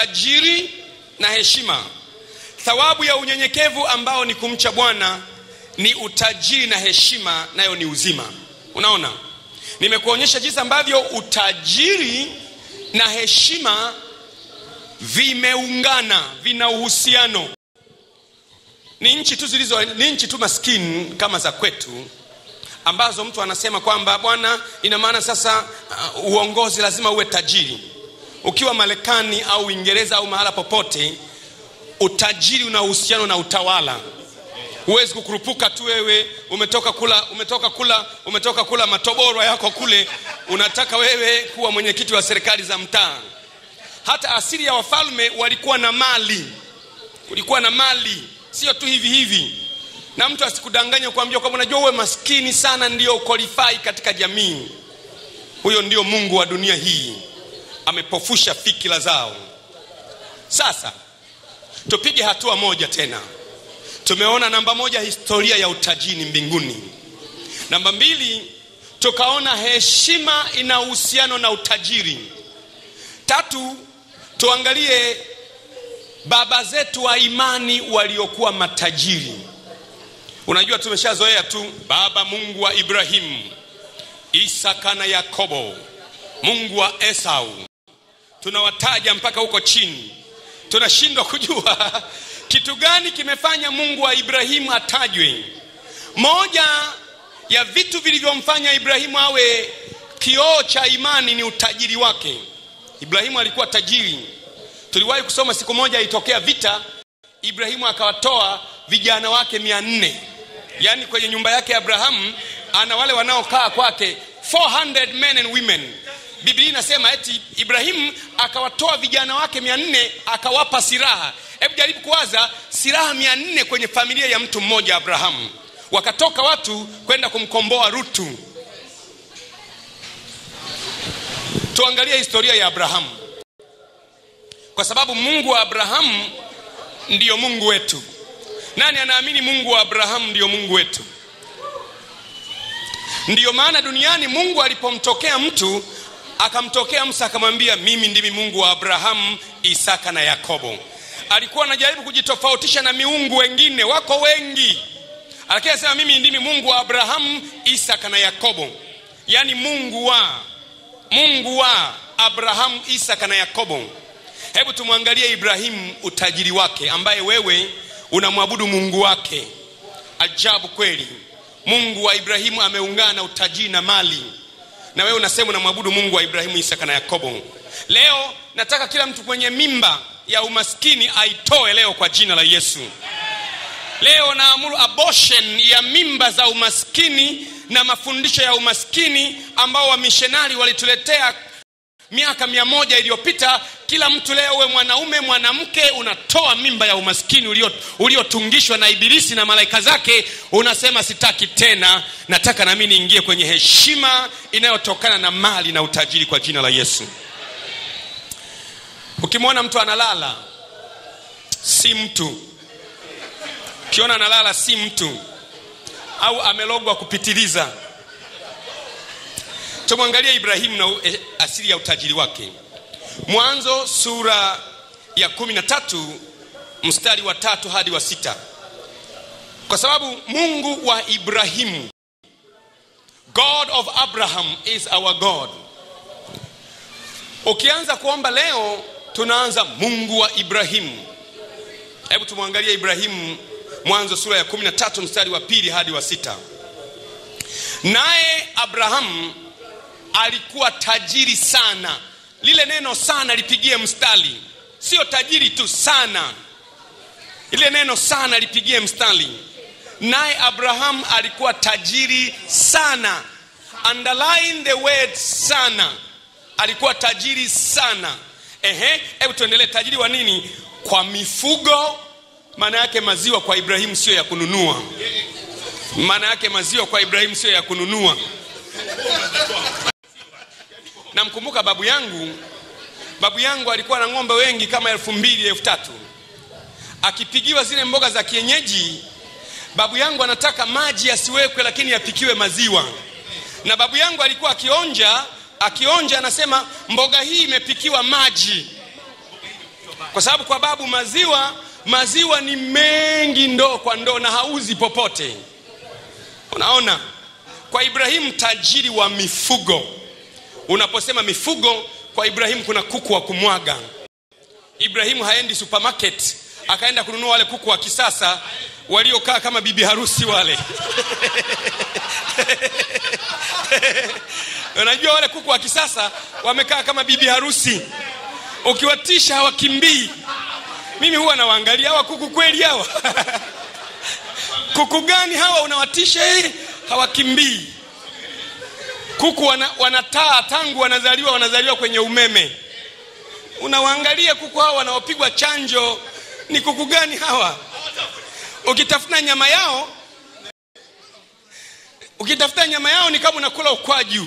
utajiri na heshima. Thawabu ya unyenyekevu ambao ni kumcha bwana ni utajiri na heshima nayo ni uzima. Unaona? Nimekuonyesha jinsi ambavyo utajiri na heshima vimeungana vina uhusiano. Ni nchi tu zilizo ni nchi tu maskini kama za kwetu ambazo mtu anasema kwamba bwana ina maana sasa uh, uongozi lazima uwe tajiri ukiwa marekani au uingereza au mahala popote utajiri una uhusiano na utawala. Huwezi kukurupuka tu wewe umetoka kula umetoka kula umetoka kula matoborwa yako kule unataka wewe kuwa mwenyekiti wa serikali za mtaa. Hata asili ya wafalme walikuwa na mali. Kulikuwa na mali. Sio tu hivi hivi. Na mtu asikudanganya kuambia kwamba unajua uwe maskini sana ndio qualify katika jamii. Huyo ndio mungu wa dunia hii amepofusha fikira zao. Sasa tupige hatua moja tena. Tumeona namba moja historia ya utajiri mbinguni. Namba mbili tukaona heshima ina uhusiano na utajiri. Tatu tuangalie baba zetu wa imani waliokuwa matajiri. Unajua tumeshazoea tu baba mungu wa ibrahimu isaka na yakobo mungu wa esau tunawataja mpaka huko chini. Tunashindwa kujua kitu gani kimefanya mungu wa ibrahimu atajwe. Moja ya vitu vilivyomfanya ibrahimu awe kioo cha imani ni utajiri wake. Ibrahimu alikuwa tajiri. Tuliwahi kusoma siku moja ilitokea vita. Ibrahimu akawatoa vijana wake mia nne. Yaani kwenye nyumba yake abrahamu ana wale wanaokaa kwake 400 men and women biblia inasema eti ibrahimu akawatoa vijana wake mia nne akawapa silaha. Hebu jaribu kuwaza silaha mia nne kwenye familia ya mtu mmoja abrahamu. Wakatoka watu kwenda kumkomboa rutu. Tuangalie historia ya abrahamu. Kwa sababu mungu wa abrahamu ndiyo mungu wetu. Nani anaamini mungu wa abrahamu ndiyo mungu wetu? Ndiyo maana duniani mungu alipomtokea mtu akamtokea musa akamwambia mimi ndimi mungu wa abrahamu isaka na yakobo. Alikuwa anajaribu kujitofautisha na miungu wengine wako wengi. Lakini anasema mimi ndimi mungu wa abrahamu isaka na yakobo. Yaani mungu wa mungu wa abrahamu isaka na yakobo. Hebu tumwangalie ibrahimu utajiri wake ambaye wewe unamwabudu mungu wake. Ajabu kweli. Mungu wa ibrahimu ameungana na utajiri na mali na wewe unasema unamwabudu mungu wa ibrahimu isaka na yakobo. Leo nataka kila mtu kwenye mimba ya umaskini aitoe leo kwa jina la yesu. Leo naamuru abortion ya mimba za umaskini na mafundisho ya umaskini ambao wamishonari walituletea miaka mia moja iliyopita kila mtu leo uwe mwanaume mwanamke unatoa mimba ya umaskini uliotungishwa ulio na ibilisi na malaika zake unasema sitaki tena nataka nami niingie kwenye heshima inayotokana na mali na utajiri kwa jina la yesu. Ukimwona mtu analala si mtu. Ukiona analala si mtu. Au amelogwa kupitiliza tumwangalia ibrahimu na asili ya utajiri wake. Mwanzo sura ya kumi na tatu mstari wa tatu hadi wa sita. Kwa sababu mungu wa ibrahimu god of abraham is our god. Ukianza kuomba leo tunaanza mungu wa ibrahimu hebu tumwangalie ibrahimu mwanzo sura ya kumi na tatu mstari wa pili hadi wa sita. Naye abrahamu alikuwa tajiri sana. Lile neno sana lipigie mstari. Sio tajiri tu sana. Ile neno sana lipigie mstari. Naye abraham alikuwa tajiri sana. Underline the word sana. Alikuwa tajiri sana. Ehe hebu tuendelee. Tajiri wa nini? Kwa mifugo maana yake maziwa kwa ibrahimu sio ya kununua. Maana yake maziwa kwa ibrahimu sio ya kununua namkumbuka babu yangu. Babu yangu alikuwa na ng'ombe wengi kama elfu mbili elfu tatu. Akipigiwa zile mboga za kienyeji babu yangu anataka maji yasiwekwe lakini yapikiwe maziwa. Na babu yangu alikuwa akionja akionja anasema mboga hii imepikiwa maji. Kwa sababu kwa babu maziwa maziwa ni mengi ndoo kwa ndoo na hauzi popote. Unaona? Kwa ibrahimu tajiri wa mifugo unaposema mifugo kwa ibrahimu kuna kuku wa kumwaga. Ibrahimu haendi supermarket akaenda kununua wale kuku wa kisasa waliokaa kama bibi harusi wale. Unajua wale kuku wa kisasa wamekaa kama bibi harusi. Ukiwatisha hawakimbii. Mimi huwa nawaangalia hawa kuku kweli hawa? Kuku gani hawa unawatisha hawakimbii kuku wana, wanataa tangu wanazaliwa wanazaliwa kwenye umeme. Unawaangalia kuku hawa wanaopigwa chanjo ni kuku gani hawa? Ukitafuta nyama yao ukitafuta nyama yao ni kama unakula ukwaju.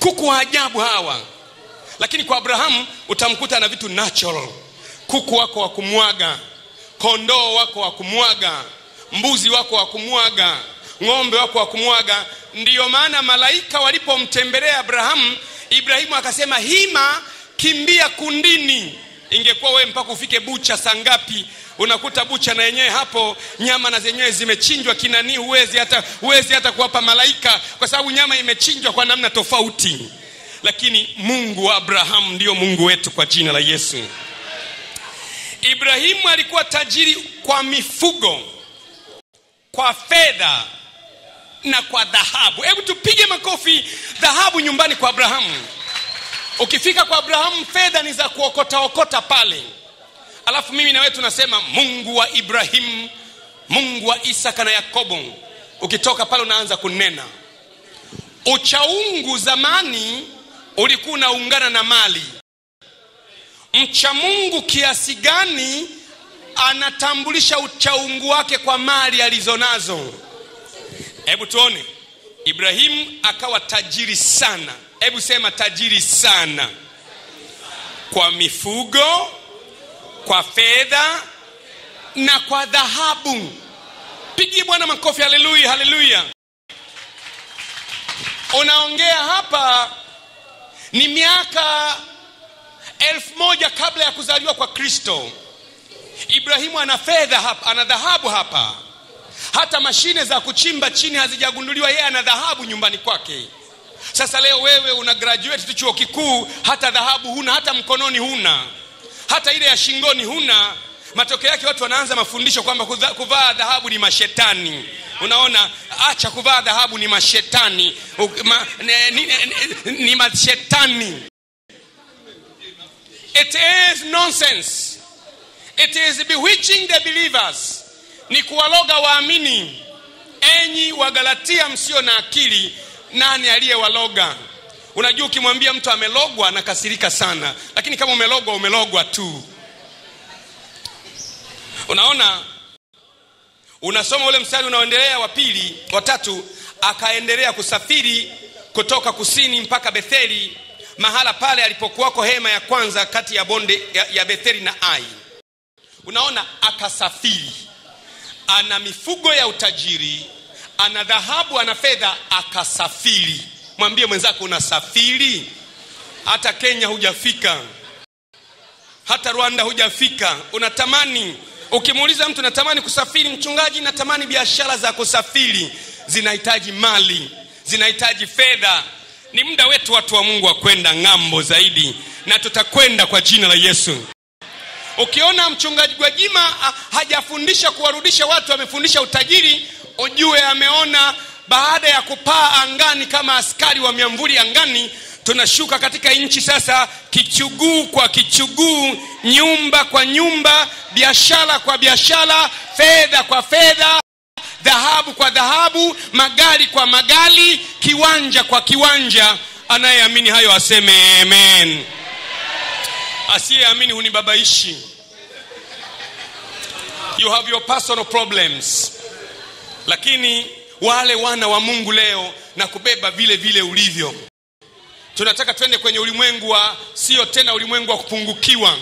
Kuku wa ajabu hawa. Lakini kwa abrahamu utamkuta na vitu natural. Kuku wako wa kumwaga kondoo wako wa kumwaga mbuzi wako wa kumwaga ng'ombe wako wa kumwaga. Ndiyo maana malaika walipomtembelea abrahamu ibrahimu akasema hima kimbia kundini. Ingekuwa wewe mpaka ufike bucha saa ngapi? Unakuta bucha na yenyewe hapo nyama na zenyewe zimechinjwa kinanii huwezi hata huwezi hata kuwapa malaika kwa sababu nyama imechinjwa kwa namna tofauti. Lakini mungu wa abrahamu ndiyo mungu wetu kwa jina la yesu. Ibrahimu alikuwa tajiri kwa mifugo kwa fedha na kwa dhahabu. Hebu tupige makofi dhahabu nyumbani kwa abrahamu. Ukifika kwa abrahamu fedha ni za kuokotaokota pale. Alafu mimi na wewe tunasema mungu wa ibrahimu mungu wa isaka na yakobo. Ukitoka pale unaanza kunena. Uchaungu zamani ulikuwa unaungana na mali. Mcha mungu kiasi gani anatambulisha uchaungu wake kwa mali alizonazo hebu tuone. Ibrahimu akawa tajiri sana. Hebu sema tajiri sana. Kwa mifugo kwa fedha na kwa dhahabu. Pigie bwana makofi haleluya haleluya. Unaongea hapa ni miaka elfu moja kabla ya kuzaliwa kwa kristo. Ibrahimu ana fedha hapa ana dhahabu hapa hata mashine za kuchimba chini hazijagunduliwa yeye ana dhahabu nyumbani kwake. Sasa leo wewe una graduate tu chuo kikuu hata dhahabu huna hata mkononi huna hata ile ya shingoni huna. Matokeo yake watu wanaanza mafundisho kwamba kuvaa dhahabu ni mashetani. Unaona acha kuvaa dhahabu ni mashetani. Ma, ne, ni, ne, ni mashetani. It is nonsense. It is bewitching the believers ni kuwaloga waamini. Enyi wagalatia msio na akili nani aliyewaloga? Unajua ukimwambia mtu amelogwa anakasirika sana. Lakini kama umelogwa umelogwa tu. Unaona unasoma ule mstari unaoendelea wa pili wa tatu, akaendelea kusafiri kutoka kusini mpaka betheli mahala pale alipokuwako hema ya kwanza kati ya bonde ya, ya betheli na ai. Unaona akasafiri ana mifugo ya utajiri ana dhahabu ana fedha akasafiri. Mwambie mwenzako unasafiri? Hata kenya hujafika. Hata rwanda hujafika. Unatamani ukimuuliza mtu natamani kusafiri mchungaji natamani biashara za kusafiri. Zinahitaji mali zinahitaji fedha. Ni muda wetu watu wa mungu wa kwenda ng'ambo zaidi na tutakwenda kwa jina la yesu ukiona mchungaji gwajima hajafundisha kuwarudisha watu amefundisha utajiri ujue ameona baada ya kupaa angani kama askari wa miamvuli angani tunashuka katika nchi sasa kichuguu kwa kichuguu nyumba kwa nyumba biashara kwa biashara fedha kwa fedha dhahabu kwa dhahabu magari kwa magari kiwanja kwa kiwanja. Anayeamini hayo aseme amen asiyeamini hunibabaishi. You have your personal problems. Lakini wale wana wa mungu leo na kubeba vile vile ulivyo. Tunataka twende kwenye ulimwengu wa sio tena ulimwengu wa kupungukiwa.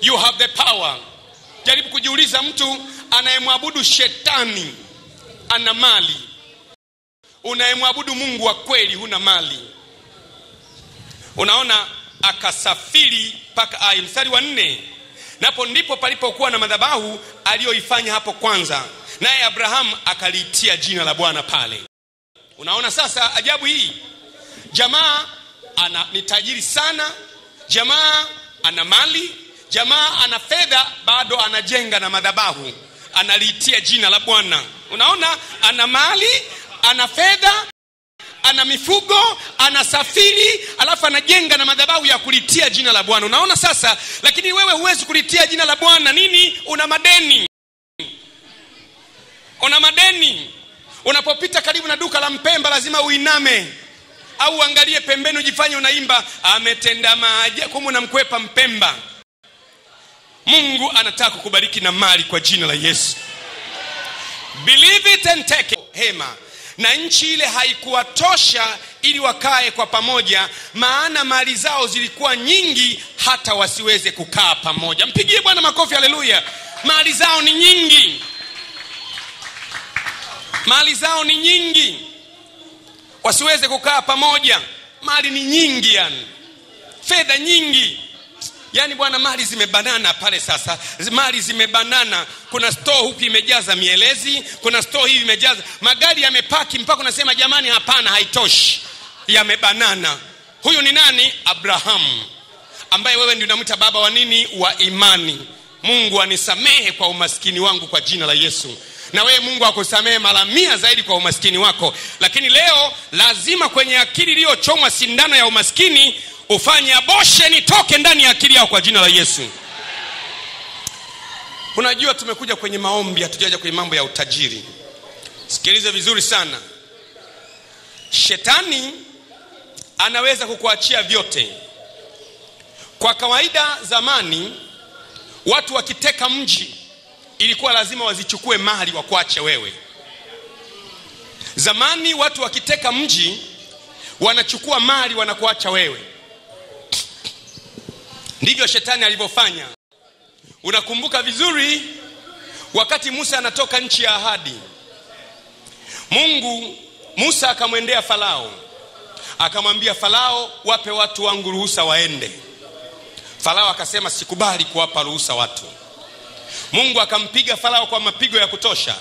You have the power. Jaribu kujiuliza mtu anayemwabudu shetani ana mali. Unayemwabudu mungu wa kweli huna mali. Unaona akasafiri mpaka ai mstari wa nne napo ndipo palipokuwa na madhabahu aliyoifanya hapo kwanza naye abrahamu akaliitia jina la bwana pale. Unaona sasa ajabu hii. Jamaa ana ni tajiri sana. Jamaa ana mali. Jamaa ana fedha bado anajenga na madhabahu. Analiitia jina la bwana. Unaona? Ana mali ana fedha ana mifugo anasafiri alafu anajenga na madhabahu ya kulitia jina la bwana. Unaona sasa lakini wewe huwezi kulitia jina la bwana. Nini? Una madeni. Una madeni. Unapopita karibu na duka la mpemba lazima uiname. Au uangalie pembeni ujifanye unaimba ametenda maaja kumbe unamkwepa mpemba. Mungu anataka kukubariki na mali kwa jina la yesu. Believe it and take it. hema na nchi ile haikuwatosha ili wakae kwa pamoja maana mali zao zilikuwa nyingi hata wasiweze kukaa pamoja. Mpigie bwana makofi haleluya. Mali zao ni nyingi. Mali zao ni nyingi. Wasiweze kukaa pamoja. Mali ni nyingi yani. Fedha nyingi yaani bwana mali zimebanana pale sasa. Mali zimebanana. Kuna store huku imejaza mielezi kuna store hivi imejaza. Magari yamepaki mpaka unasema jamani hapana haitoshi. Yamebanana. Huyu ni nani? Abrahamu ambaye wewe ndio unamwita baba wa nini? Wa imani. Mungu anisamehe kwa umaskini wangu kwa jina la yesu. Na wewe mungu akusamehe mara mia zaidi kwa umaskini wako. Lakini leo lazima kwenye akili iliyochomwa sindano ya umaskini ufanye abosheni nitoke ndani ya akili yao kwa jina la yesu. Unajua tumekuja kwenye maombi hatujaja kwenye mambo ya utajiri. Sikilize vizuri sana. Shetani anaweza kukuachia vyote. Kwa kawaida zamani watu wakiteka mji ilikuwa lazima wazichukue mali wakuache wewe. Zamani watu wakiteka mji wanachukua mali wanakuacha wewe ndivyo shetani alivyofanya. Unakumbuka vizuri wakati musa anatoka nchi ya ahadi. Mungu musa akamwendea farao. Akamwambia farao wape watu wangu ruhusa waende. Farao akasema sikubali kuwapa ruhusa watu. Mungu akampiga farao kwa mapigo ya kutosha.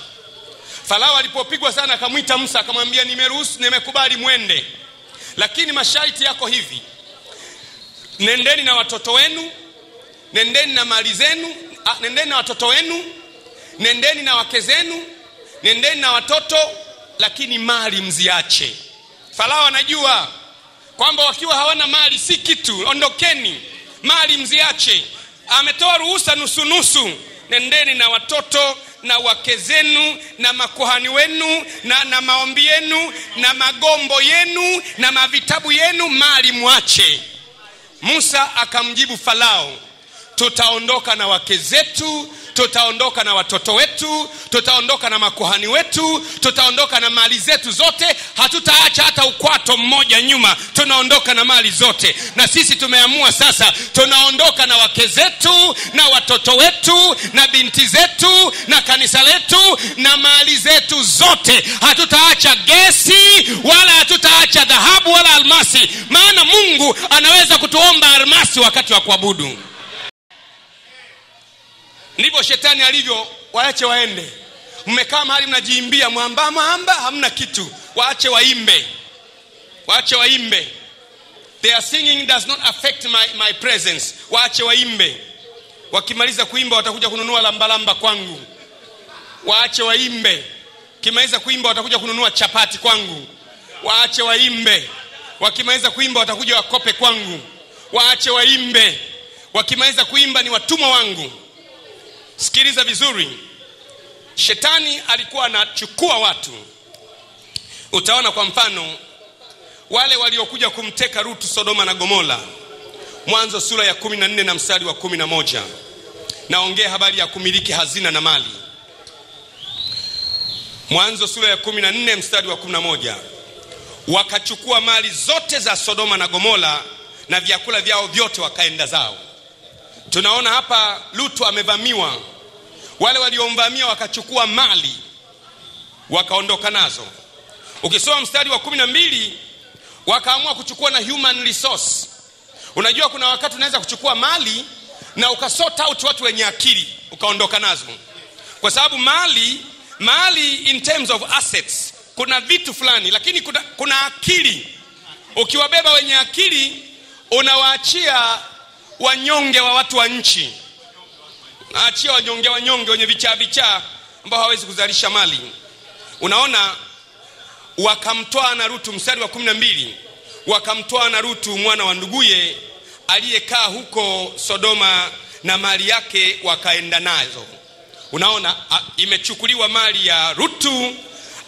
Farao alipopigwa sana akamwita musa akamwambia nimeruhusu nimekubali mwende. Lakini masharti yako hivi nendeni na watoto wenu. Nendeni na mali zenu. Nendeni na watoto wenu. Nendeni na wake zenu. Nendeni na watoto lakini mali mziache. Farao anajua kwamba wakiwa hawana mali si kitu. Ondokeni. Mali mziache. Ametoa ruhusa nusunusu nendeni na watoto na wake zenu na makuhani wenu na, na maombi yenu na magombo yenu na mavitabu yenu. Mali mwache musa akamjibu farao tutaondoka na wake zetu tutaondoka na watoto wetu tutaondoka na makuhani wetu tutaondoka na mali zetu zote. Hatutaacha hata ukwato mmoja nyuma. Tunaondoka na mali zote. Na sisi tumeamua sasa tunaondoka na wake zetu na watoto wetu na binti zetu na kanisa letu na mali zetu zote. Hatutaacha gesi wala hatutaacha dhahabu wala almasi. Maana mungu anaweza kutuomba almasi wakati wa kuabudu ndivyo shetani alivyo waache waende. Mmekaa mahali mnajiimbia mwamba mwamba hamna kitu. Waache waimbe. Waache waimbe. Their singing does not affect my, my presence. Waache waimbe. Wakimaliza kuimba watakuja kununua lambalamba kwangu. Waache waimbe. Wakimaliza kuimba watakuja kununua chapati kwangu. Waache waimbe. Wakimaliza kuimba watakuja wakope kwangu. Waache waimbe. Wakimaliza kuimba ni watumwa wangu sikiliza vizuri. Shetani alikuwa anachukua watu. Utaona kwa mfano wale waliokuja kumteka rutu sodoma na gomora. Mwanzo sura ya kumi na nne na mstari wa kumi na moja. Naongea habari ya kumiliki hazina na mali. Mwanzo sura ya kumi na nne mstari wa kumi na moja. Wakachukua mali zote za sodoma na gomora na vyakula vyao vyote wakaenda zao. Tunaona hapa lutu amevamiwa wale waliomvamia wakachukua mali wakaondoka nazo. Ukisoma mstari wa kumi na mbili wakaamua kuchukua na human resource. Unajua kuna wakati unaweza kuchukua mali na ukasort out watu wenye akili ukaondoka nazo. Kwa sababu mali mali in terms of assets kuna vitu fulani lakini kuna, kuna akili. Ukiwabeba wenye akili unawaachia wanyonge wa watu wa nchi naachia wanyonge wanyonge wenye vichaa vichaa ambao hawawezi kuzalisha mali. Unaona wakamtoa na rutu mstari wa kumi na mbili. Wakamtoa na rutu mwana wa nduguye aliyekaa huko sodoma na mali yake wakaenda nazo. Unaona a, imechukuliwa mali ya rutu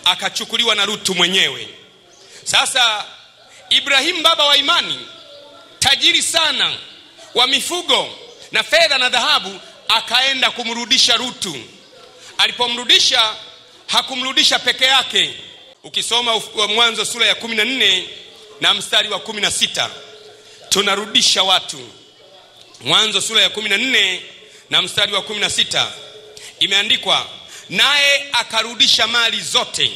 akachukuliwa na rutu mwenyewe. Sasa ibrahimu baba wa imani tajiri sana wa mifugo na fedha na dhahabu akaenda kumrudisha rutu. Alipomrudisha hakumrudisha peke yake. Ukisoma mwanzo sura ya kumi na nne na mstari wa kumi na sita tunarudisha watu. Mwanzo sura ya kumi na nne na mstari wa kumi na sita imeandikwa naye akarudisha mali zote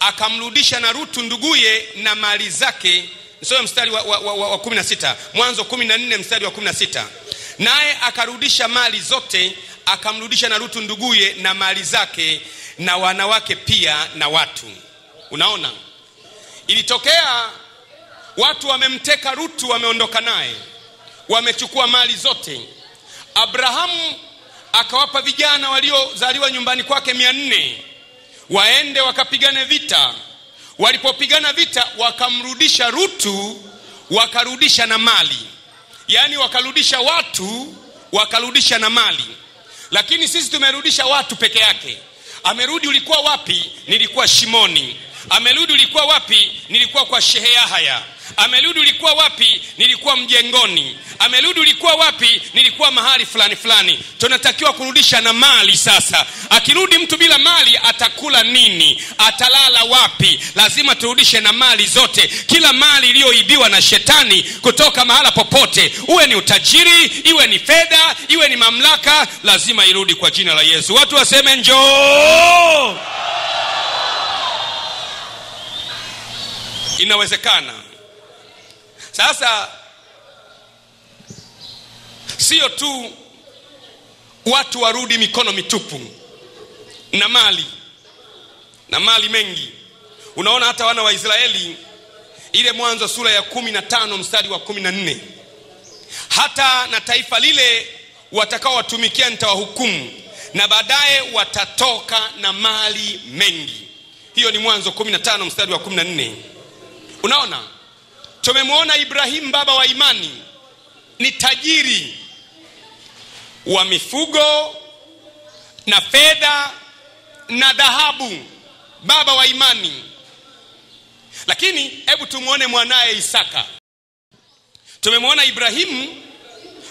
akamrudisha na rutu nduguye na mali zake. Nisome mstari wa, wa, wa, wa, wa kumi na sita. Mwanzo kumi na nne mstari wa kumi na sita naye akarudisha mali zote akamrudisha na rutu nduguye na mali zake na wanawake pia na watu. Unaona? Ilitokea watu wamemteka rutu wameondoka naye wamechukua mali zote. Abrahamu akawapa vijana waliozaliwa nyumbani kwake mia nne waende wakapigane vita. Walipopigana vita wakamrudisha rutu wakarudisha na mali yaani wakarudisha watu wakarudisha na mali. Lakini sisi tumerudisha watu peke yake. Amerudi ulikuwa wapi? Nilikuwa shimoni. Amerudi ulikuwa wapi? Nilikuwa kwa shehe yahaya amerudi ulikuwa wapi? Nilikuwa mjengoni. Amerudi ulikuwa wapi? Nilikuwa mahali fulani fulani. Tunatakiwa kurudisha na mali sasa. Akirudi mtu bila mali atakula nini? Atalala wapi? Lazima turudishe na mali zote. Kila mali iliyoibiwa na shetani kutoka mahala popote uwe ni utajiri iwe ni fedha iwe ni mamlaka lazima irudi kwa jina la yesu. Watu waseme njoo! Inawezekana sasa sio tu watu warudi mikono mitupu na mali na mali mengi. Unaona hata wana wa israeli ile mwanzo sura ya kumi na tano mstari wa kumi na nne. Hata na taifa lile watakaowatumikia nitawahukumu na baadaye watatoka na mali mengi. Hiyo ni mwanzo 15 mstari wa 14 unaona tumemwona ibrahimu baba wa imani ni tajiri wa mifugo na fedha na dhahabu baba wa imani. Lakini hebu tumwone mwanaye isaka. Tumemwona ibrahimu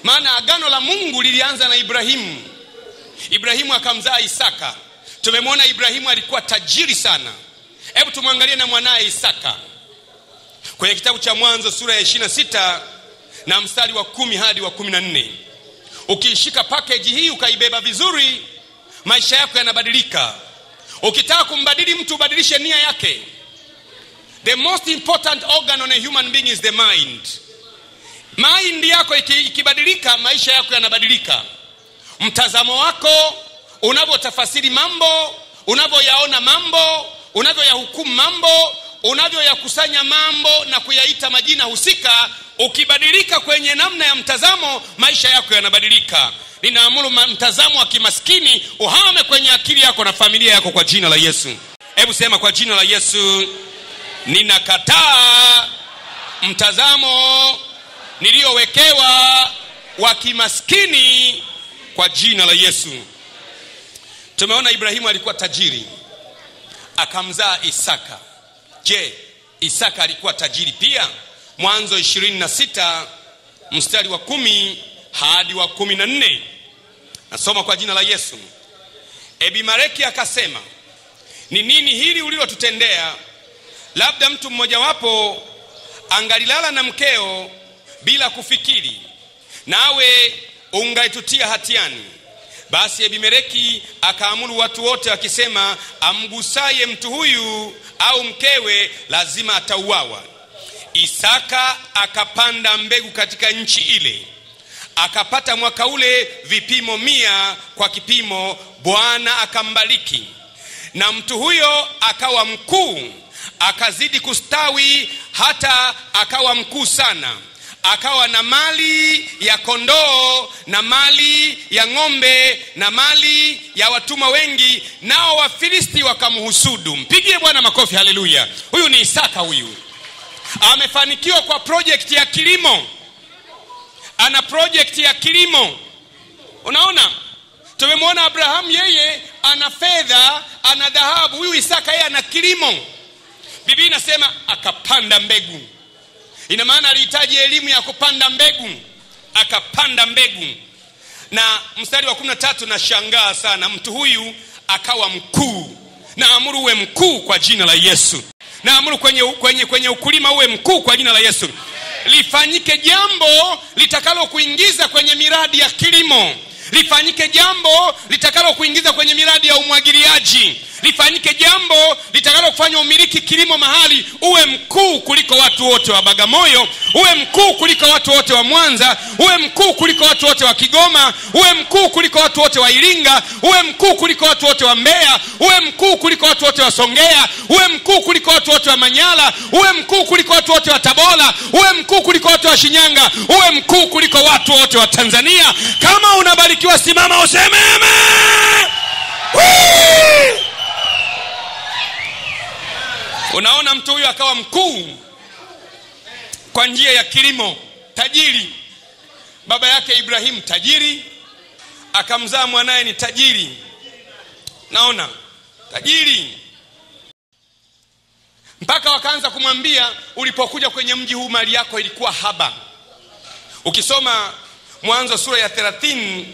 maana agano la mungu lilianza na ibrahimu ibrahimu akamzaa isaka. Tumemwona ibrahimu alikuwa tajiri sana. Hebu tumwangalie na mwanaye isaka kwenye kitabu cha mwanzo sura ya 26 na mstari wa kumi hadi wa kumi na nne. Ukiishika pakeji hii ukaibeba vizuri maisha yako yanabadilika. Ukitaka kumbadili mtu ubadilishe nia yake. The most important organ on a human being is the mind. Mind yako ikibadilika maisha yako yanabadilika. Mtazamo wako unavyotafasiri mambo unavyoyaona mambo unavyoyahukumu mambo unavyoyakusanya mambo na kuyaita majina husika ukibadilika kwenye namna ya mtazamo maisha yako yanabadilika. Ninaamuru mtazamo wa kimaskini uhame kwenye akili yako na familia yako kwa jina la yesu. Hebu sema kwa jina la yesu ninakataa mtazamo niliyowekewa wa kimaskini kwa jina la yesu. Tumeona ibrahimu alikuwa tajiri akamzaa isaka je isaka alikuwa tajiri pia? Mwanzo 26 mstari wa kumi hadi wa kumi na nne. Nasoma kwa jina la yesu. Ebimareki akasema ni nini hili ulilotutendea? Labda mtu mmojawapo angalilala na mkeo bila kufikiri nawe ungaitutia hatiani. Basi ebimeleki akaamuru watu wote akisema amgusaye mtu huyu au mkewe lazima atauawa. Isaka akapanda mbegu katika nchi ile akapata mwaka ule vipimo mia kwa kipimo bwana akambariki. Na mtu huyo akawa mkuu akazidi kustawi hata akawa mkuu sana akawa na mali ya kondoo na mali ya ng'ombe na mali ya watumwa wengi nao wafilisti wakamhusudu. Mpigie bwana makofi haleluya. Huyu ni isaka huyu. Amefanikiwa kwa projekti ya kilimo. Ana projekti ya kilimo. Unaona? Tumemwona abrahamu yeye ana fedha ana dhahabu. Huyu isaka yeye ana kilimo. Biblia inasema akapanda mbegu ina maana alihitaji elimu ya kupanda mbegu akapanda mbegu. Na mstari wa kumi na tatu nashangaa sana mtu huyu akawa mkuu. Naamuru uwe mkuu kwa jina la yesu. Naamuru kwenye, kwenye, kwenye ukulima uwe mkuu kwa jina la yesu. Lifanyike jambo litakalokuingiza kwenye miradi ya kilimo. Lifanyike jambo litakalo kuingiza kwenye miradi ya umwagiliaji lifanyike jambo litakalo kufanya umiliki kilimo mahali uwe mkuu kuliko watu wote wa bagamoyo uwe mkuu kuliko watu wote wa mwanza uwe mkuu kuliko watu wote wa kigoma uwe mkuu kuliko watu wote wa iringa uwe mkuu kuliko watu wote wa mbeya uwe mkuu kuliko watu wote wa songea uwe mkuu kuliko watu wote wa manyala uwe mkuu kuliko watu wote wa tabora uwe mkuu kuliko watu wa shinyanga uwe mkuu kuliko watu wote wa tanzania kama unabarikiwa simama useme amen. Unaona mtu huyu akawa mkuu kwa njia ya kilimo tajiri. Baba yake ibrahimu tajiri. Akamzaa mwanaye ni tajiri. Naona tajiri. Mpaka wakaanza kumwambia ulipokuja kwenye mji huu mali yako ilikuwa haba. Ukisoma mwanzo sura ya thelathini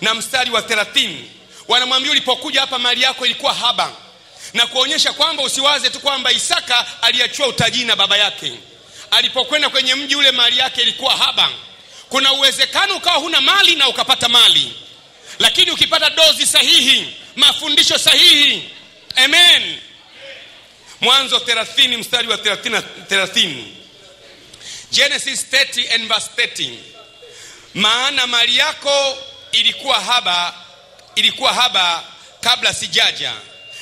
na mstari wa thelathini wanamwambia ulipokuja hapa mali yako ilikuwa haba na kuonyesha kwamba usiwaze tu kwamba isaka aliachua utajiri na baba yake. Alipokwenda kwenye mji ule mali yake ilikuwa haba kuna uwezekano ukawa huna mali na ukapata mali. Lakini ukipata dozi sahihi mafundisho sahihi. Amen. Mwanzo 30 mstari wa 30, 30. genesis 30 and verse 30 maana mali yako ilikuwa haba ilikuwa haba kabla sijaja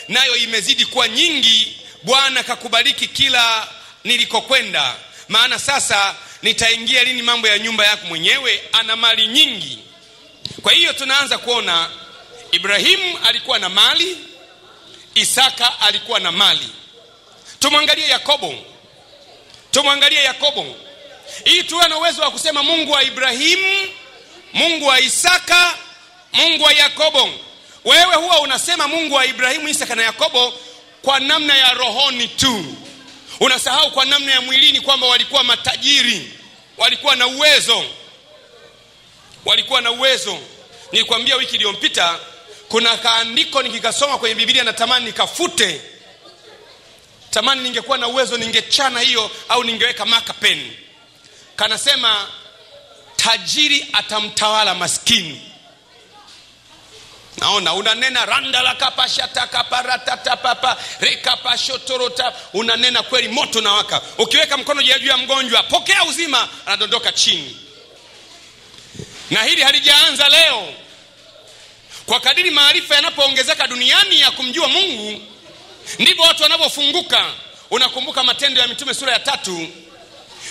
nayo imezidi kuwa nyingi bwana kakubariki kila nilikokwenda. Maana sasa nitaingia lini mambo ya nyumba yako mwenyewe? Ana mali nyingi. Kwa hiyo tunaanza kuona ibrahimu alikuwa na mali isaka alikuwa na mali. Tumwangalie yakobo. Tumwangalie yakobo. Ili tuwe na uwezo wa kusema mungu wa ibrahimu mungu wa isaka mungu wa yakobo wewe huwa unasema mungu wa ibrahimu isaka na yakobo kwa namna ya rohoni tu. Unasahau kwa namna ya mwilini kwamba walikuwa matajiri walikuwa na uwezo. Walikuwa na uwezo. Nilikwambia wiki iliyopita kuna kaandiko nikikasoma kwenye bibilia natamani nikafute. Tamani ningekuwa na uwezo ningechana hiyo au ningeweka maka pen. Kanasema tajiri atamtawala maskini naona unanena randalakapashatakaparatapapa rekapashotorota unanena kweli moto nawaka. ukiweka mkono juu ya mgonjwa pokea uzima anadondoka chini. Na hili halijaanza leo. Kwa kadiri maarifa yanapoongezeka duniani ya kumjua mungu ndivyo watu wanavyofunguka. Unakumbuka matendo ya mitume sura ya tatu?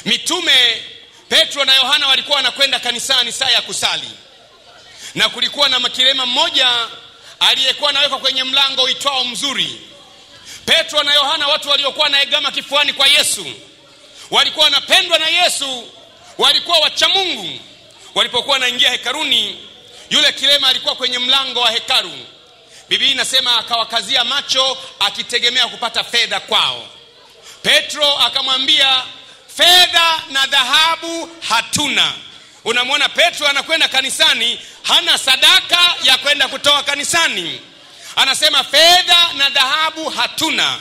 Mitume petro na yohana walikuwa wanakwenda kanisani saa ya kusali na kulikuwa na makilema mmoja aliyekuwa anawekwa kwenye mlango uitwao mzuri. Petro na yohana watu waliokuwa naegama kifuani kwa yesu walikuwa wanapendwa na yesu walikuwa wacha mungu. Walipokuwa wanaingia hekaruni yule kilema alikuwa kwenye mlango wa hekaru bibii inasema akawakazia macho akitegemea kupata fedha kwao. Petro akamwambia fedha na dhahabu hatuna unamwona petro anakwenda kanisani hana sadaka ya kwenda kutoa kanisani. Anasema fedha na dhahabu hatuna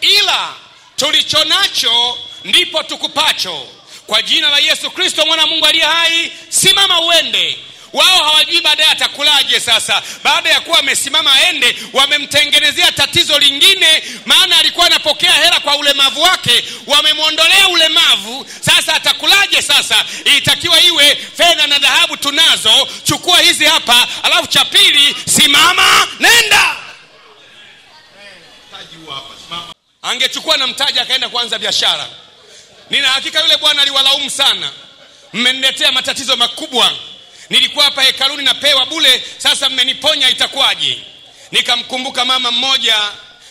ila tulicho nacho ndipo tukupacho. Kwa jina la yesu kristo mwana mungu aliye hai simama uende wao hawajui baadaye atakulaje sasa. Baada ya kuwa amesimama aende wamemtengenezea tatizo lingine maana alikuwa anapokea hela kwa ulemavu wake wamemwondolea ulemavu. Sasa atakulaje sasa? Itakiwa iwe fedha na dhahabu tunazo. Chukua hizi hapa alafu cha pili simama nenda! Angechukua na mtaji akaenda kuanza biashara. Nina hakika yule bwana aliwalaumu sana. Mmeniletea matatizo makubwa nilikuwa hapa hekaluni napewa bule sasa mmeniponya itakuwaje? Nikamkumbuka mama mmoja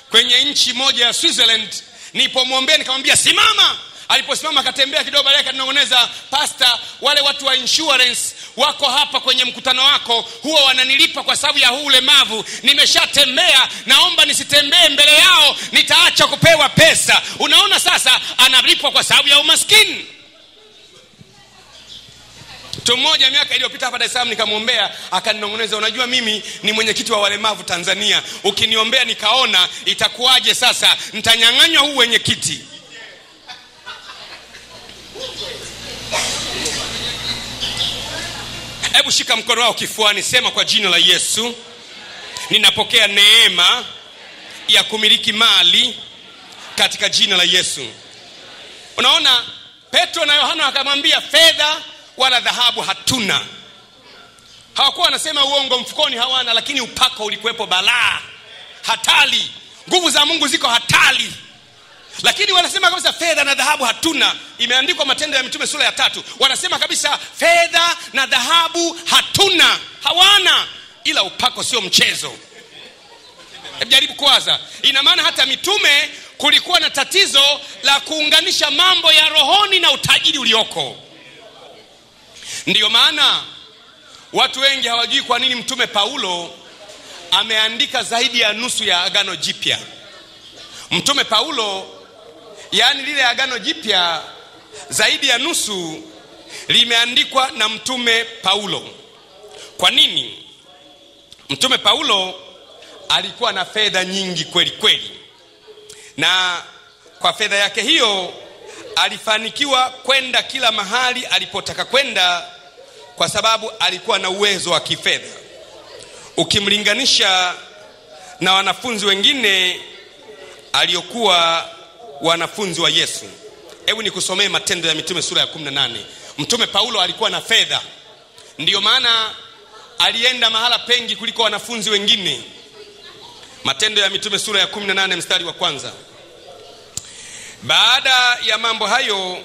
kwenye nchi moja ya switzerland. Nilipomwombea nikamwambia simama! Aliposimama akatembea kidogo baadaye akanong'oneza pasta wale watu wa insurance wako hapa kwenye mkutano wako huwa wananilipa kwa sababu ya huu ulemavu. Nimeshatembea naomba nisitembee mbele yao nitaacha kupewa pesa. Unaona sasa analipwa kwa sababu ya umaskini mtu mmoja miaka iliyopita hapa dar es salaam nikamwombea akaninong'oneza unajua mimi ni mwenyekiti wa walemavu tanzania. Ukiniombea nikaona itakuwaje sasa? Ntanyang'anywa huu wenyekiti. Hebu shika mkono wao kifuani sema kwa jina la yesu ninapokea neema ya kumiliki mali katika jina la yesu. Unaona petro na yohana wakamwambia fedha wala dhahabu hatuna. Hawakuwa wanasema uongo mfukoni hawana lakini upako ulikuwepo balaa hatari nguvu za mungu ziko hatari lakini wanasema kabisa fedha na dhahabu hatuna. Imeandikwa matendo ya mitume sura ya tatu. Wanasema kabisa fedha na dhahabu hatuna. Hawana. Ila upako sio mchezo. Jaribu kuwaza. Ina maana hata mitume kulikuwa na tatizo la kuunganisha mambo ya rohoni na utajiri ulioko ndiyo maana watu wengi hawajui kwa nini mtume paulo ameandika zaidi ya nusu ya agano jipya. Mtume paulo yaani lile agano jipya zaidi ya nusu limeandikwa na mtume paulo. Kwa nini? Mtume paulo alikuwa na fedha nyingi kweli kweli. Na kwa fedha yake hiyo alifanikiwa kwenda kila mahali alipotaka kwenda kwa sababu alikuwa na uwezo wa kifedha. Ukimlinganisha na wanafunzi wengine aliokuwa wanafunzi wa yesu. Hebu nikusomee matendo ya mitume sura ya 18 mtume paulo alikuwa na fedha. Ndiyo maana alienda mahala pengi kuliko wanafunzi wengine. Matendo ya mitume sura ya 18 mstari wa kwanza. Baada ya mambo hayo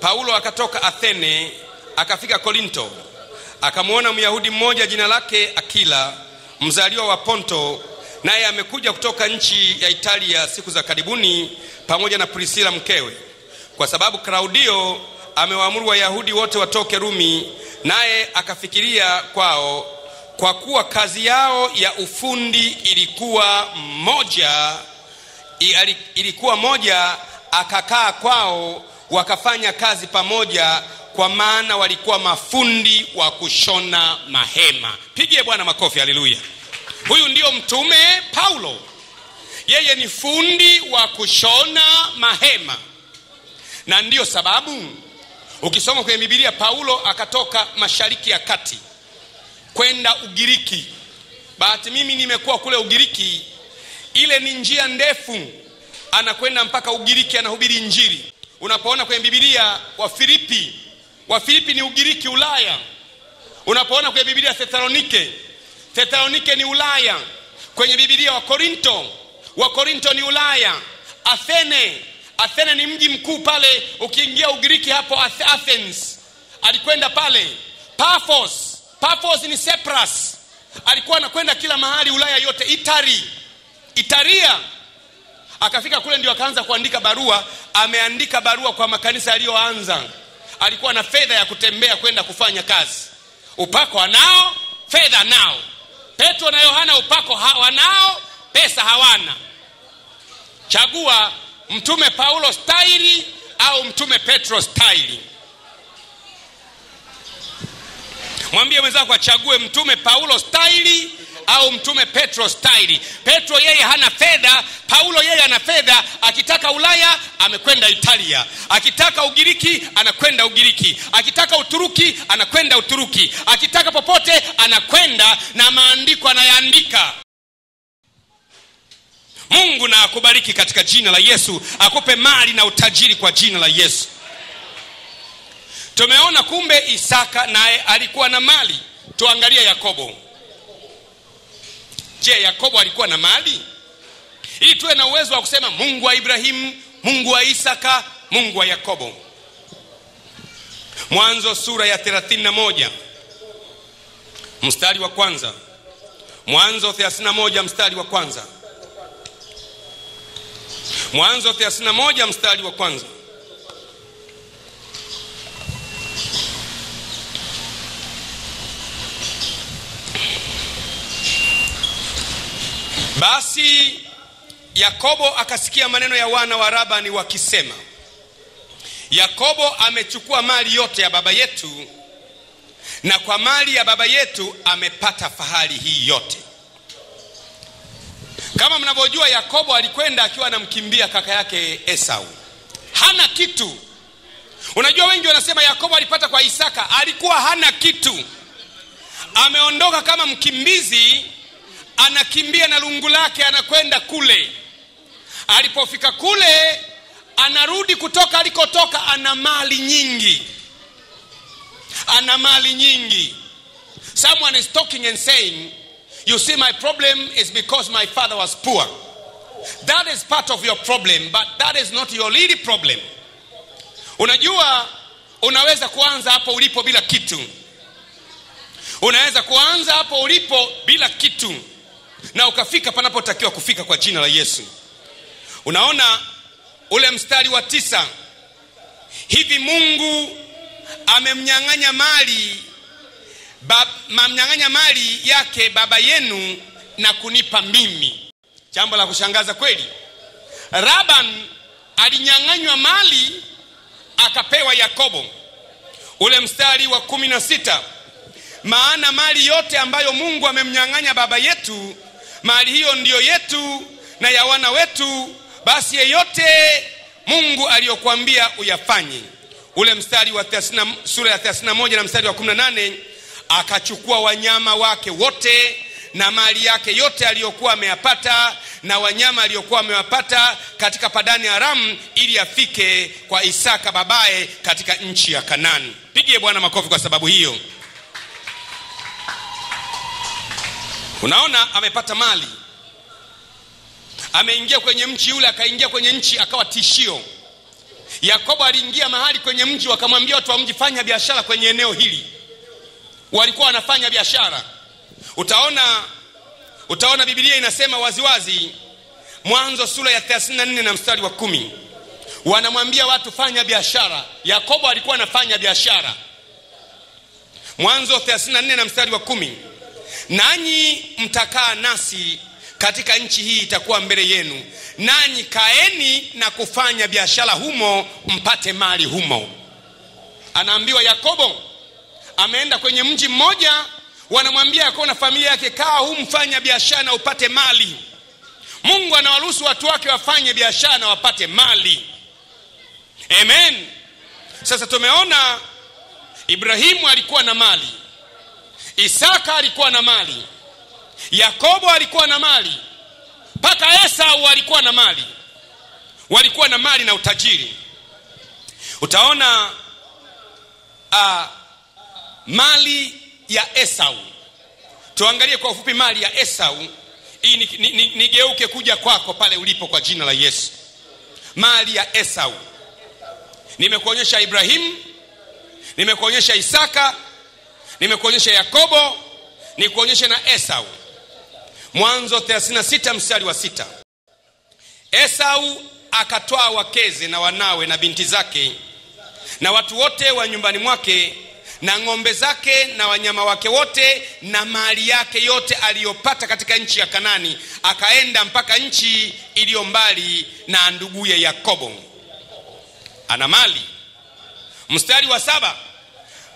paulo akatoka athene akafika korinto akamwona myahudi mmoja jina lake akila mzaliwa wa ponto naye amekuja kutoka nchi ya italia siku za karibuni pamoja na prisila mkewe. Kwa sababu klaudio amewaamuru wayahudi wote watoke rumi naye akafikiria kwao kwa kuwa kazi yao ya ufundi ilikuwa moja ilikuwa moja akakaa kwao wakafanya kazi pamoja kwa maana walikuwa mafundi wa kushona mahema. Pigie bwana makofi haleluya. Huyu ndio mtume paulo. Yeye ni fundi wa kushona mahema. Na ndiyo sababu ukisoma kwenye bibilia paulo akatoka mashariki ya kati kwenda ugiriki. Bahati mimi nimekuwa kule ugiriki ile ni njia ndefu anakwenda mpaka ugiriki anahubiri njiri unapoona kwenye bibilia wafilipi wafilipi ni ugiriki ulaya. Unapoona kwenye bibilia thesalonike thesalonike ni ulaya. Kwenye bibilia wakorinto wakorinto ni ulaya. Athene athene ni mji mkuu pale. Ukiingia ugiriki hapo athens alikwenda pale. Paphos, Paphos ni cyprus. Alikuwa anakwenda kila mahali ulaya yote. Itari Italia akafika kule ndio akaanza kuandika barua. Ameandika barua kwa makanisa yaliyoanza alikuwa na fedha ya kutembea kwenda kufanya kazi. Upako anao fedha nao. Petro na yohana upako wanao pesa hawana. Chagua mtume paulo staili au mtume petro staili. Mwambie mwenzako achague mtume paulo staili au mtume petro staili. Petro yeye hana fedha paulo yeye ana fedha akitaka ulaya amekwenda italia akitaka ugiriki anakwenda ugiriki akitaka uturuki anakwenda uturuki akitaka popote anakwenda na maandiko anayaandika. Mungu na akubariki katika jina la yesu akupe mali na utajiri kwa jina la yesu. Tumeona kumbe isaka naye alikuwa na mali. Tuangalie yakobo je yakobo alikuwa na mali? Ili tuwe na uwezo wa kusema mungu wa ibrahimu mungu wa isaka mungu wa yakobo. Mwanzo sura ya 31 mstari wa kwanza. Mwanzo 31 mstari wa kwanza. Mwanzo 31 mstari wa kwanza basi yakobo akasikia maneno ya wana wa rabani wakisema yakobo amechukua mali yote ya baba yetu na kwa mali ya baba yetu amepata fahari hii yote. Kama mnavyojua yakobo alikwenda akiwa anamkimbia kaka yake esau. Hana kitu. Unajua wengi wanasema yakobo alipata kwa isaka. Alikuwa hana kitu. Ameondoka kama mkimbizi anakimbia na lungu lake anakwenda kule. Alipofika kule anarudi kutoka alikotoka ana mali nyingi. Ana mali nyingi. Someone is talking and saying you see my problem is because my father was poor. That is part of your problem but that is not your really problem. Unajua unaweza kuanza hapo ulipo bila kitu. Unaweza kuanza hapo ulipo bila kitu na ukafika panapotakiwa kufika kwa jina la yesu. Unaona ule mstari wa tisa. Hivi mungu amemnyang'anya mali mamnyang'anya mali yake baba yenu na kunipa mimi. Jambo la kushangaza kweli. Raban alinyang'anywa mali akapewa yakobo. Ule mstari wa kumi na sita. Maana mali yote ambayo mungu amemnyang'anya baba yetu mali hiyo ndiyo yetu na ya wana wetu basi yeyote mungu aliyokuambia uyafanye. Ule mstari wa thiasina, sura ya 31 na mstari wa 18 akachukua wanyama wake wote na mali yake yote aliyokuwa ameyapata na wanyama aliyokuwa amewapata katika padani haramu ili afike kwa isaka babaye katika nchi ya kanani. Pigie bwana makofi kwa sababu hiyo unaona amepata mali. Ameingia kwenye mchi yule akaingia kwenye nchi akawa tishio. Yakobo aliingia mahali kwenye mji wakamwambia watu wa mji fanya biashara kwenye eneo hili. Walikuwa wanafanya biashara. Utaona utaona bibilia inasema waziwazi mwanzo sura ya 34 na mstari wa kumi. Wanamwambia watu fanya biashara. Yakobo alikuwa anafanya biashara. Mwanzo 34 na mstari wa kumi nanyi mtakaa nasi katika nchi hii itakuwa mbele yenu. Nanyi kaeni na kufanya biashara humo mpate mali humo. Anaambiwa yakobo ameenda kwenye mji mmoja wanamwambia yakobo na familia yake kaa hu mfanya biashara na upate mali. Mungu anawaruhusu watu wake wafanye biashara na wapate mali. Amen. Sasa tumeona ibrahimu alikuwa na mali isaka alikuwa na mali. Yakobo alikuwa na mali. Mpaka esau alikuwa na mali. Walikuwa na mali na utajiri. Utaona uh, mali ya esau. Tuangalie kwa ufupi mali ya esau. Hii nigeuke ni, ni, ni kuja kwako pale ulipo kwa jina la yesu. Mali ya esau. Nimekuonyesha ibrahimu nimekuonyesha isaka nimekuonyesha yakobo nikuonyeshe na esau. Mwanzo 36 mstari wa sita. Esau akatwaa wakeze na wanawe na binti zake na watu wote wa nyumbani mwake na ng'ombe zake na wanyama wake wote na mali yake yote aliyopata katika nchi ya kanani akaenda mpaka nchi iliyo mbali na nduguye yakobo. Ana mali. Mstari wa saba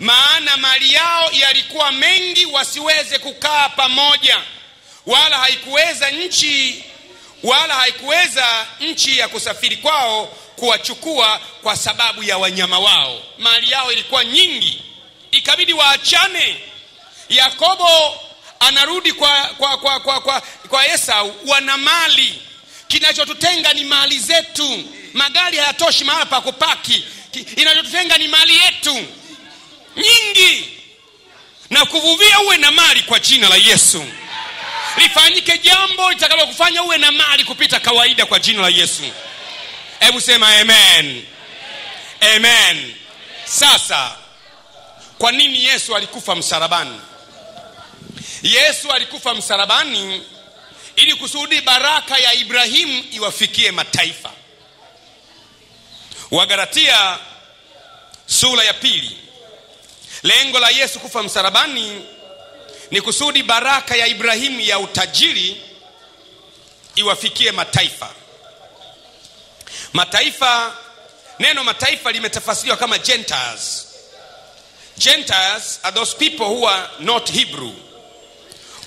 maana mali yao yalikuwa mengi wasiweze kukaa pamoja. Wala haikuweza nchi wala haikuweza nchi ya kusafiri kwao kuwachukua kwa sababu ya wanyama wao. Mali yao ilikuwa nyingi. Ikabidi waachane. Yakobo anarudi kwa kwa kwa kwa, kwa, kwa esau wana mali. Kinachotutenga ni mali zetu. Magari hayatoshi mahala pa kupaki. Inachotutenga ni mali yetu nyingi. Na kuvuvia uwe na mali kwa jina la yesu. Lifanyike jambo litakalokufanya uwe na mali kupita kawaida kwa jina la yesu. Hebu sema amen. Amen. Sasa kwa nini yesu alikufa msarabani yesu alikufa msarabani ili kusudi baraka ya ibrahimu iwafikie mataifa. Wagalatia sura ya pili lengo la yesu kufa msalabani ni kusudi baraka ya ibrahimu ya utajiri iwafikie mataifa. Mataifa neno mataifa limetafasiriwa kama gentiles. Gentiles are those people who are not hebrew.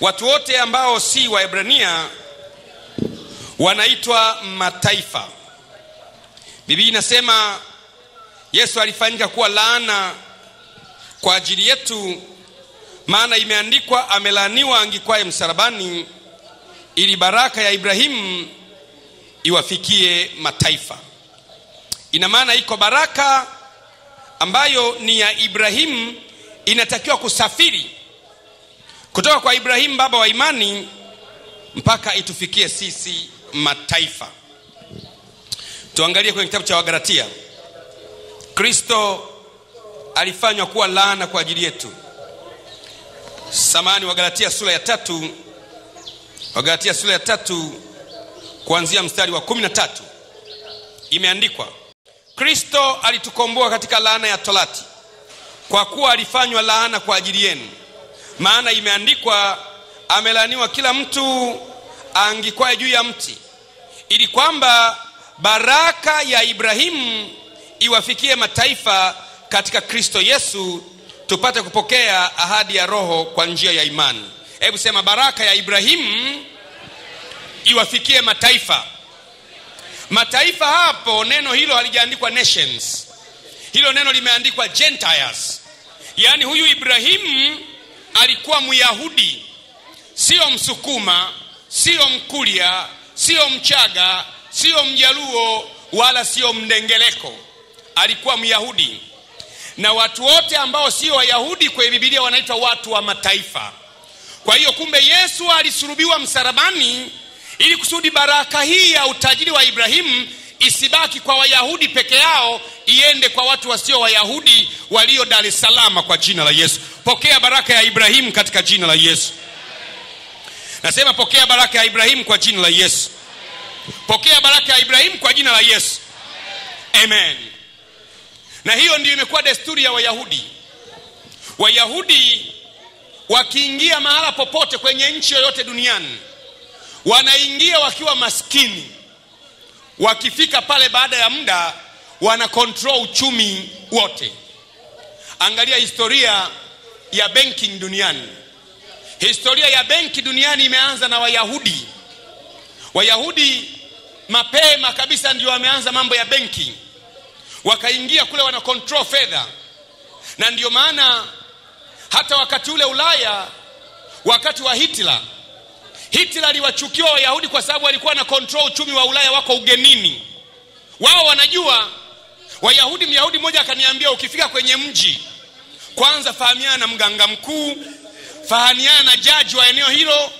Watu wote ambao si waebrania wanaitwa mataifa. Bibii inasema yesu alifanyika kuwa laana kwa ajili yetu maana imeandikwa amelaaniwa angikwaye msalabani ili baraka ya ibrahimu iwafikie mataifa. Ina maana iko baraka ambayo ni ya ibrahimu inatakiwa kusafiri kutoka kwa ibrahimu baba wa imani mpaka itufikie sisi mataifa. Tuangalie kwenye kitabu cha wagalatia. Kristo alifanywa kuwa laana kwa ajili yetu. Samani wagalatia sura ya tatu wagalatia sura ya tatu kuanzia mstari wa kumi na tatu. Imeandikwa kristo alitukomboa katika laana ya torati kwa kuwa alifanywa laana kwa ajili yenu. Maana imeandikwa amelaaniwa kila mtu aangikwaye juu ya mti ili kwamba baraka ya ibrahimu iwafikie mataifa katika kristo yesu tupate kupokea ahadi ya roho kwa njia ya imani. Hebu sema baraka ya ibrahimu iwafikie mataifa. Mataifa hapo neno hilo halijaandikwa nations. Hilo neno limeandikwa gentiles. Yaani huyu ibrahimu alikuwa myahudi. Sio msukuma sio mkulia sio mchaga sio mjaluo wala siyo mdengeleko alikuwa myahudi na watu wote ambao sio wayahudi kwenye bibilia wanaitwa watu wa mataifa. Kwa hiyo kumbe yesu alisulubiwa msalabani ili kusudi baraka hii ya utajiri wa ibrahimu isibaki kwa wayahudi peke yao iende kwa watu wasio wayahudi walio dar es salama kwa jina la yesu. Pokea baraka ya ibrahimu katika jina la yesu. Nasema pokea baraka ya ibrahimu kwa jina la yesu. Pokea baraka ya ibrahimu kwa jina la yesu. Amen na hiyo ndio imekuwa desturi ya wayahudi. Wayahudi wakiingia mahala popote kwenye nchi yoyote duniani wanaingia wakiwa maskini. Wakifika pale baada ya muda wana control uchumi wote. Angalia historia ya banking duniani. Historia ya benki duniani imeanza na wayahudi. Wayahudi mapema kabisa ndio wameanza mambo ya benki wakaingia kule wana control fedha. Na ndio maana hata wakati ule ulaya wakati wa hitler hitler aliwachukiwa wayahudi kwa sababu walikuwa na control uchumi wa ulaya wako ugenini. Wao wanajua wayahudi myahudi mmoja akaniambia ukifika kwenye mji kwanza fahamiana na mganga mkuu fahamiana na jaji wa eneo hilo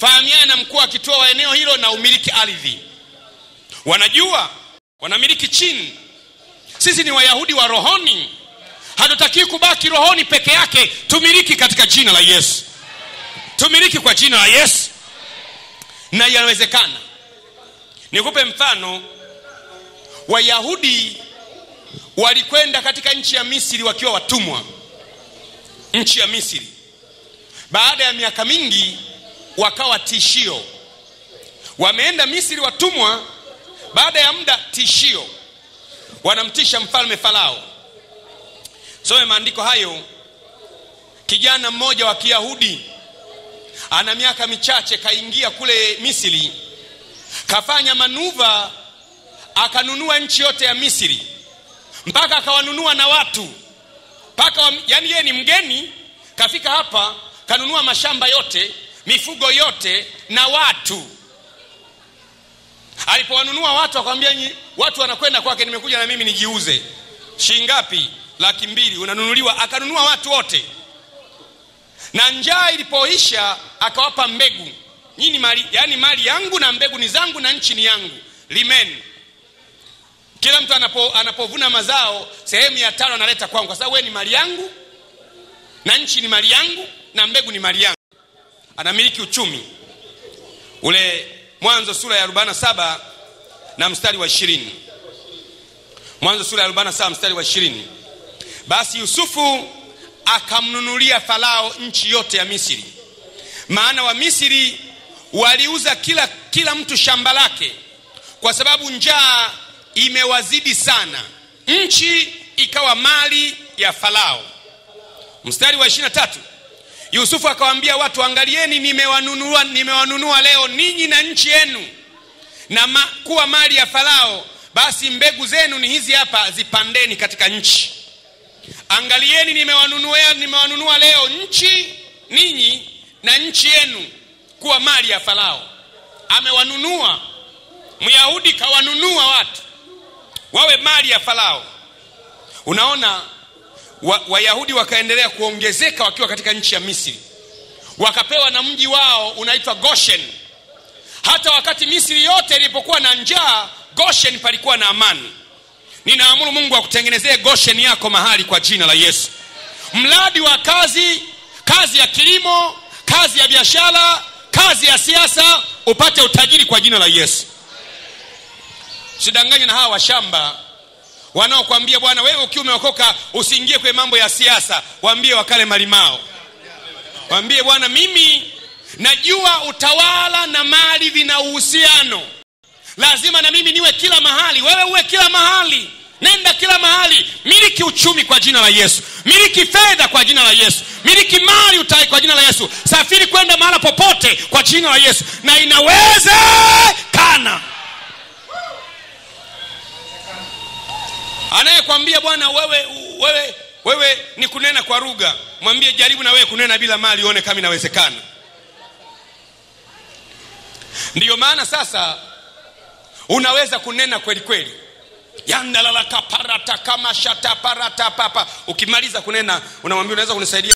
fahamiana na mkuu wa kituo wa eneo hilo na umiliki ardhi. Wanajua wanamiliki chini sisi ni wayahudi wa rohoni. Hatutakii kubaki rohoni peke yake. Tumiliki katika jina la yesu. Tumiliki kwa jina la yesu. Na yanawezekana nikupe mfano. Wayahudi walikwenda katika nchi ya misri wakiwa watumwa. Nchi ya misri. Baada ya miaka mingi wakawa tishio. Wameenda misri watumwa. Baada ya muda tishio wanamtisha mfalme farao some maandiko hayo. Kijana mmoja wa kiyahudi ana miaka michache kaingia kule misri kafanya manuva akanunua nchi yote ya misri mpaka akawanunua na watu mpaka wa, yani yeye ni mgeni kafika hapa kanunua mashamba yote mifugo yote na watu alipowanunua watu akamwambia watu wanakwenda kwake nimekuja na mimi nijiuze. Shingapi laki mbili. Unanunuliwa. Akanunua watu wote. Na njaa ilipoisha akawapa mbegu. Nyini mali yani mali yangu na mbegu ni zangu na nchi ni yangu. Limeni. Kila mtu anapo, anapovuna mazao sehemu ya tano analeta kwangu. Kwa sababu wewe ni mali yangu na nchi ni mali yangu na mbegu ni mali yangu. Anamiliki uchumi. Ule mwanzo sura ya 47 na mstari wa ishirini. Mwanzo sura ya 47 mstari wa ishirini. Basi yusufu akamnunulia farao nchi yote ya misiri maana wa misiri waliuza kila, kila mtu shamba lake kwa sababu njaa imewazidi sana. Nchi ikawa mali ya farao. Mstari wa 23 yusufu akawaambia watu angalieni nimewanunua nimewanunua leo ninyi na nchi yenu na ma, kuwa mali ya farao. Basi mbegu zenu ni hizi hapa zipandeni katika nchi. Angalieni nimewanunua nimewanunua leo nchi ninyi na nchi yenu kuwa mali ya farao. Amewanunua. Myahudi kawanunua watu wawe mali ya farao. Unaona wayahudi wa wakaendelea kuongezeka wakiwa katika nchi ya misri. Wakapewa na mji wao unaitwa goshen. Hata wakati misri yote ilipokuwa na njaa goshen palikuwa na amani. Ninaamuru mungu akutengenezee goshen yako mahali kwa jina la yesu. Mradi wa kazi kazi ya kilimo kazi ya biashara kazi ya siasa upate utajiri kwa jina la yesu. Usidanganye na hawa washamba wanaokwambia bwana wewe ukiwa umeokoka usiingie kwenye mambo ya siasa. Waambie wakale malimao. Waambie bwana mimi najua utawala na mali vina uhusiano. Lazima na mimi niwe kila mahali. Wewe uwe kila mahali. Nenda kila mahali. Miliki uchumi kwa jina la yesu. Miliki fedha kwa jina la yesu. Miliki mali utai kwa jina la yesu. Safiri kwenda mahala popote kwa jina la yesu. Na inawezekana anayekwambia bwana wewe wewe wewe ni kunena kwa lugha. Mwambie jaribu na wewe kunena bila mali uone kama inawezekana. Ndiyo maana sasa unaweza kunena kweli kweli. Yandalalakaparata kama shataparata papa. Ukimaliza kunena unamwambia unaweza kunisaidia